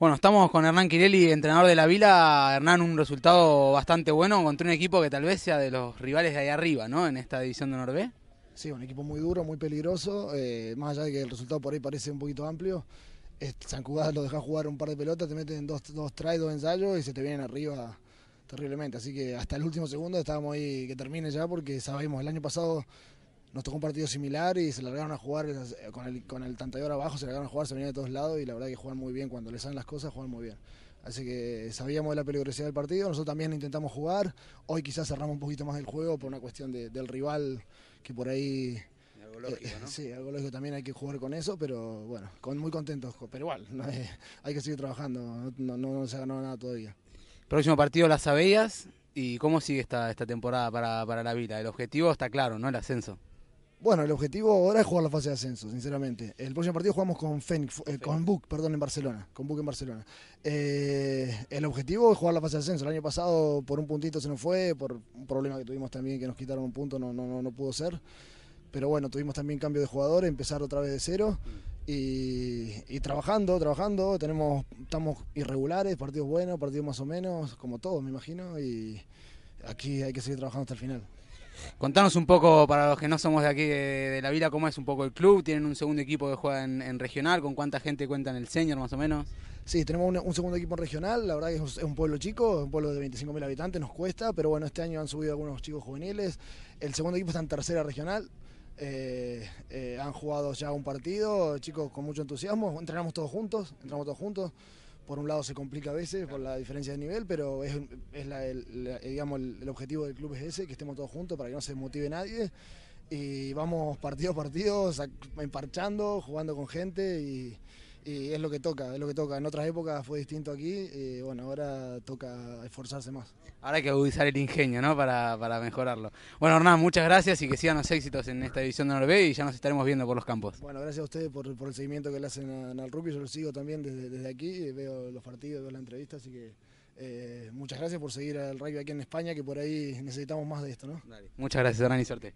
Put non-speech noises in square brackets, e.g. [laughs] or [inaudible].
Bueno, estamos con Hernán Quirelli, entrenador de la Vila. Hernán, un resultado bastante bueno contra un equipo que tal vez sea de los rivales de ahí arriba, ¿no? En esta división de Norbe. Sí, un equipo muy duro, muy peligroso. Eh, más allá de que el resultado por ahí parece un poquito amplio, San Cugat lo dejas jugar un par de pelotas, te meten dos, dos tries, dos ensayos y se te vienen arriba terriblemente. Así que hasta el último segundo estábamos ahí que termine ya porque sabemos, el año pasado nos tocó un partido similar y se largaron a jugar con el, con el tantador abajo, se largaron a jugar, se venían de todos lados y la verdad que juegan muy bien, cuando les salen las cosas juegan muy bien. Así que sabíamos de la peligrosidad del partido, nosotros también intentamos jugar, hoy quizás cerramos un poquito más el juego por una cuestión del rival que por ahí... Algo lógico, eh, ¿no? [laughs] Sí, algo lógico también hay que jugar con eso, pero bueno, con, muy contentos, pero igual, no hay que seguir trabajando, no, no, se ha ganado nada todavía. Próximo partido Las Abellas, ¿y cómo sigue esta, esta temporada para, para la Vila? El objetivo está claro, ¿no? El ascenso. Bueno, el objetivo ahora es jugar la fase de ascenso, sinceramente. El próximo partido jugamos con Fénix, eh, con Buc, perdón, en Barcelona, con Buc en Barcelona. Eh, el objetivo es jugar la fase de ascenso. El año pasado por un puntito se nos fue, por un problema que tuvimos también que nos quitaron un punto, no, no, no pudo ser. Pero bueno, tuvimos también cambio de jugadores, empezar otra vez de cero y, y, trabajando, trabajando. Tenemos, estamos irregulares, partidos buenos, partidos más o menos, como todos, me imagino. Y aquí hay que seguir trabajando hasta el final. Contanos un poco, para los que no somos de aquí de, la Vila, cómo es un poco el club. ¿Tienen un segundo equipo que juega en, regional? ¿Con cuánta gente cuenta en el senior más o menos? Sí, tenemos un, un segundo equipo en regional. La verdad que es un pueblo chico, un pueblo de 25.000 habitantes, nos cuesta. Pero bueno, este año han subido algunos chicos juveniles. El segundo equipo está en tercera regional. Eh, eh, han jugado ya un partido, chicos con mucho entusiasmo. Entrenamos todos juntos, entrenamos todos juntos por un lado se complica a veces por la diferencia de nivel, pero es, el, digamos, el, objetivo del club es ese, que estemos todos juntos para que no se motive nadie. Y vamos partido a partido, emparchando, jugando con gente y, es lo que toca, es lo que toca. En otras épocas fue distinto aquí y bueno, ahora toca esforzarse más. Ahora hay que agudizar el ingenio, ¿no? Para, para mejorarlo. Bueno, Hernán, muchas gracias y que sigan los éxitos en esta división de Norbe y ya nos estaremos viendo por los campos. Bueno, gracias a ustedes por, por el seguimiento que le hacen al rugby, yo lo sigo también desde, desde aquí, veo los partidos, veo las entrevistas, así que eh, muchas gracias por seguir al rugby aquí en España, que por ahí necesitamos más de esto, ¿no? Dale. Muchas gracias, Hernán, y suerte.